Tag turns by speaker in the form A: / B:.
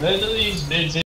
A: None of these bitches.